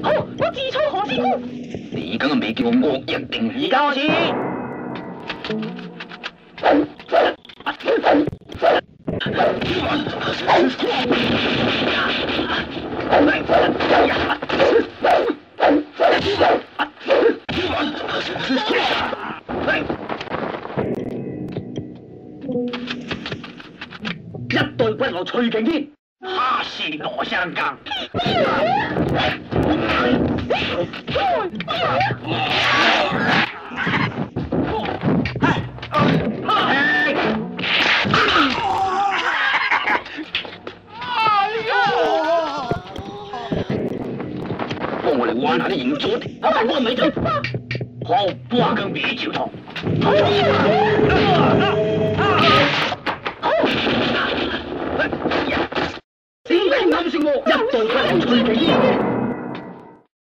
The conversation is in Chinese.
好，我自创何师傅。你今日未叫我恶人定，而家开始。屈我吹劲啲，哈是罗生根。哎呀！哎呀！哎呀！哎呀！哎呀！哎呀！哎呀！哎呀！哎呀！哎一代天骄。